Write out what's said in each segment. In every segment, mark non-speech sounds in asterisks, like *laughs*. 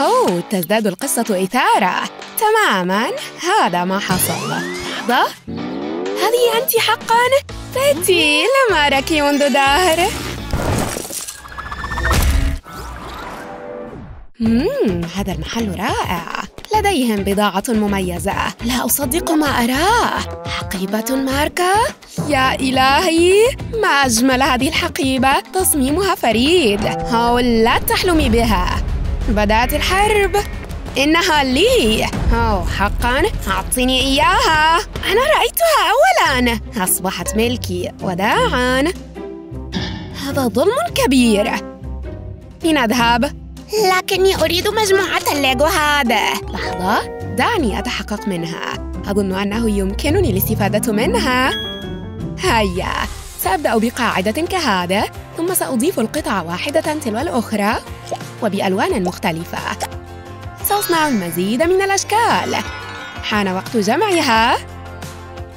هو تزداد القصة إثارة. تماماً هذا ما حصل. لحظة. هذه أنت حقاً؟ بيتي لم أرك منذ دهر مم، هذا المحل رائع. لديهم بضاعة مميزة. لا أصدق ما أراه. حقيبة ماركة يا إلهي ما أجمل هذه الحقيبة. تصميمها فريد. هو لا تحلمي بها. بدأت الحرب. إنها لي. أوه حقا. أعطيني إياها. أنا رأيتها أولا. أصبحت ملكي وداعا. هذا ظلم كبير. لنذهب. لكني أريد مجموعة الليغو هذا. لحظة. دعني أتحقق منها. أظن أنه يمكنني الاستفادة منها. هيا. سأبدأ بقاعدة كهذا ثم سأضيف القطع واحدة تلو الأخرى. وبألوان مختلفة. سأصنع المزيد من الأشكال. حان وقت جمعها.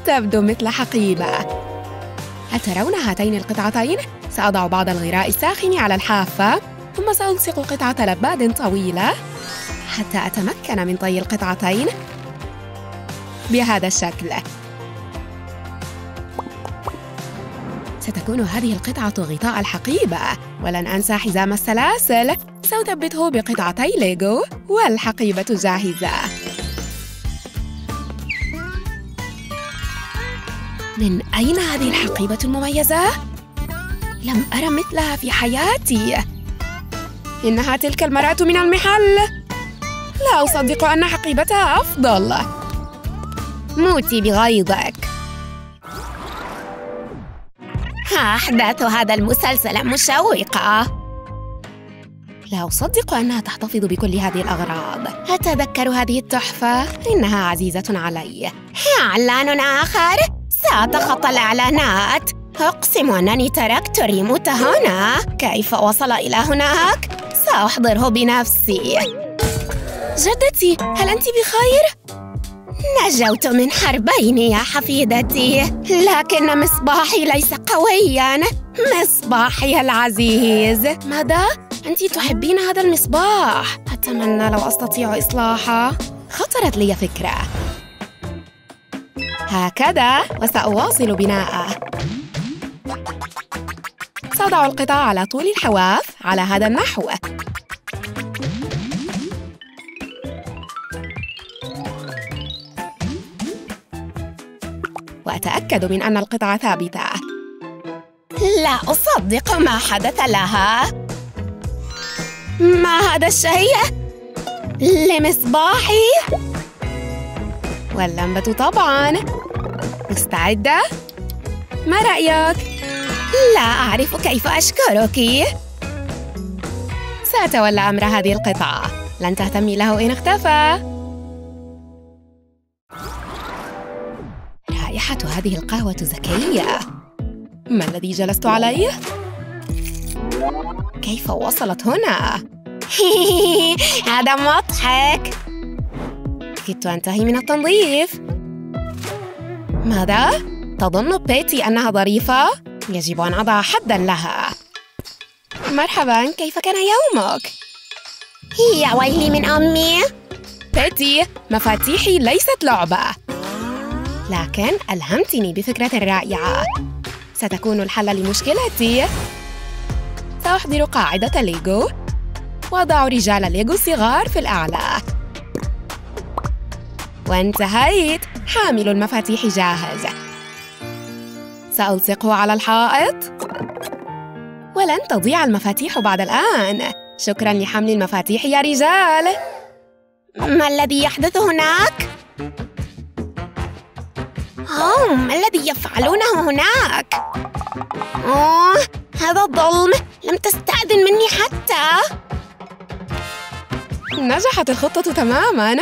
تبدو مثل حقيبة. أترون هاتين القطعتين؟ سأضع بعض الغراء الساخن على الحافة ثم سألصق قطعة لباد طويلة حتى أتمكن من طي القطعتين بهذا الشكل. ستكون هذه القطعة غطاء الحقيبة. ولن أنسى حزام السلاسل. سأثبته بقطعتي ليغو والحقيبة جاهزة من أين هذه الحقيبة المميزة؟ لم أرى مثلها في حياتي. إنها تلك المرأة من المحل. لا أصدق أن حقيبتها أفضل. موتي بغيظك. أحداث هذا المسلسل مشوقة. لا أصدق أنها تحتفظ بكل هذه الأغراض. أتذكر هذه التحفة؟ إنها عزيزة علي. إعلان آخر. سأتخطى الإعلانات. أقسم أنني تركت ريموت هنا. كيف وصل إلى هناك؟ سأحضره بنفسي. جدتي هل أنت بخير؟ نجوت من حربين يا حفيدتي. لكن مصباحي ليس قويا. مصباحي العزيز. ماذا؟ أنت تحبين هذا المصباح. أتمنى لو أستطيع إصلاحه. خطرت لي فكرة. هكذا وسأواصل بناءه. سأضع القطع على طول الحواف على هذا النحو. وأتأكد من أن القطعة ثابتة. لا أصدق ما حدث لها. ما هذا الشيء؟ لمصباحي؟ واللمبة طبعاً مستعدة؟ ما رأيك؟ لا أعرف كيف أشكرك سأتولى أمر هذه القطعة لن تهتمي له إن اختفى رائحة هذه القهوة ذكية ما الذي جلست عليه؟ كيف وصلت هنا؟ *laughs* هذا مضحك كدت أنتهي من التنظيف ماذا؟ تظن بيتي أنها ظريفة؟ يجب أن أضع حداً لها مرحباً كيف كان يومك؟ يا ويلي من أمي بيتي مفاتيحي ليست لعبة لكن ألهمتني بفكرة رائعة ستكون الحل لمشكلتي سأحضر قاعدة ليغو وأضع رجال ليغو صغار في الأعلى. وانتهيت. حامل المفاتيح جاهز. سألصقه على الحائط. ولن تضيع المفاتيح بعد الآن. شكرا لحمل المفاتيح يا رجال. ما الذي يحدث هناك؟ أوه ما الذي يفعلونه هناك؟ أوه. هذا ظلم لم تستأذن مني حتى. نجحت الخطة تماماً.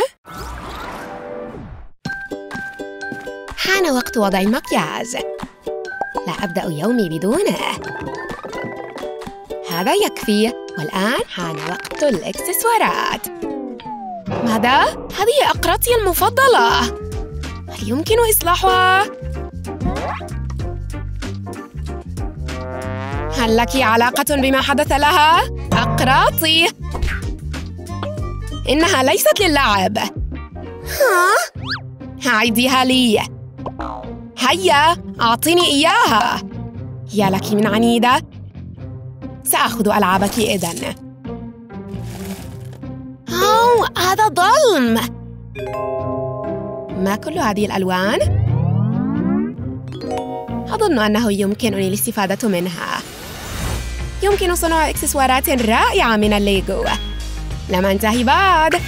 حان وقت وضع المكياج لا أبدأ يومي بدونه. هذا يكفي. والآن حان وقت الإكسسوارات. ماذا؟ هذه أقراطي المفضلة. هل يمكن إصلاحها؟ هل لك علاقة بما حدث لها؟ أقراطي. إنها ليست للعب ها؟ أعيديها لي. هيا أعطيني إياها. يا لك من عنيدة. سأخذ ألعابك إذن. أوه هذا ظلم. ما كل هذه الألوان؟ أظن أنه يمكنني الاستفادة منها. يمكن صنع إكسسوارات رائعة من الليغو لم أنتهي بعد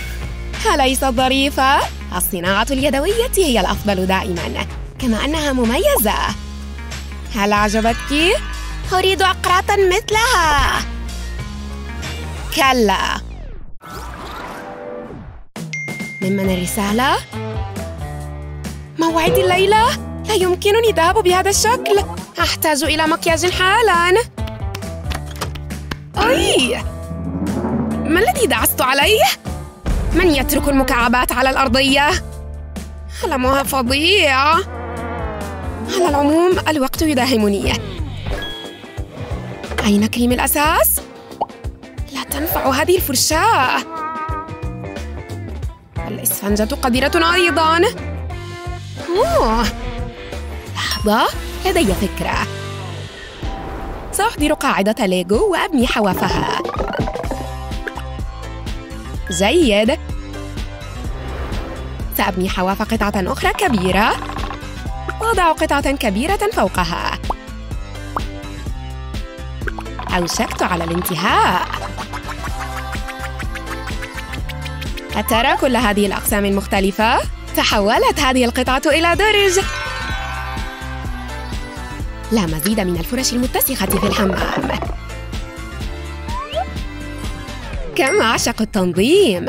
أليست ظريفة؟ الصناعة اليدوية هي الأفضل دائما كما أنها مميزة هل عجبتك؟ أريد أقراطا مثلها كلا ممن الرسالة؟ موعد الليلة؟ لا يمكنني الذهاب بهذا الشكل أحتاج إلى مكياج حالاً أي ما الذي دعست عليه؟ من يترك المكعبات على الأرضية؟ ألمها فظيع على العموم الوقت يداهمني أين كريم الأساس؟ لا تنفع هذه الفرشاة الإسفنجة قديرة أيضاً أوه. لحظة لدي فكرة سأحضر قاعدة ليغو وأبني حوافها. جيد سأبني حواف قطعة أخرى كبيرة. وأضع قطعة كبيرة فوقها. أوشكت على الانتهاء. أترى كل هذه الأقسام المختلفة؟ تحولت هذه القطعة إلى درج. لا مزيد من الفرش المتسخة في الحمام. كم أعشق التنظيم.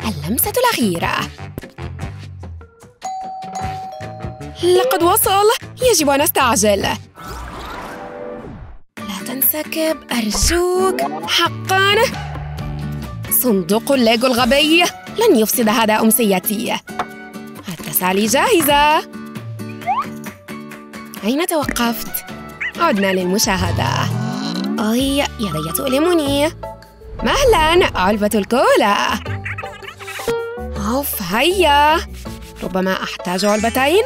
اللمسة الأخيرة. لقد وصل. يجب أن أستعجل. لا تنسكب أرجوك. حقاً. صندوق الليغو الغبي. لن يفسد هذا أمسيتي. التسالي جاهزة. أين توقفت؟ عدنا للمشاهدة. أي يدي تؤلمني مهلا علبة الكولا. أوف هيا. ربما أحتاج علبتين؟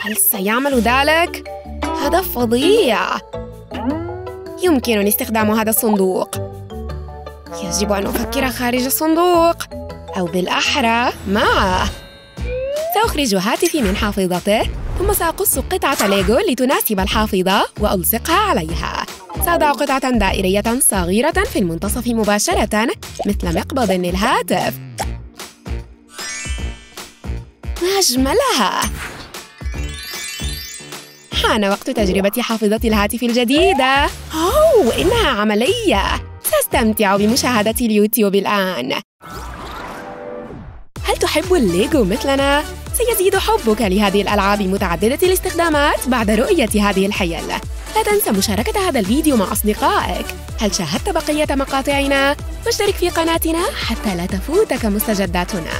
هل سيعمل ذلك؟ هذا فظيع. يمكنني استخدام هذا الصندوق. يجب أن أفكر خارج الصندوق أو بالأحرى. معه سأخرج هاتفي من حافظته. ثم سأقص قطعة ليغو لتناسب الحافظة وألصقها عليها. سأضع قطعة دائرية صغيرة في المنتصف مباشرة مثل مقبض للهاتف ما أجملها. حان وقت تجربة حافظة الهاتف الجديدة. أوه إنها عملية. سأستمتع بمشاهدة اليوتيوب الآن. تحب الليغو مثلنا؟ سيزيد حبك لهذه الألعاب متعددة الاستخدامات بعد رؤية هذه الحيل لا تنسى مشاركة هذا الفيديو مع أصدقائك هل شاهدت بقية مقاطعنا؟ واشترك في قناتنا حتى لا تفوتك مستجداتنا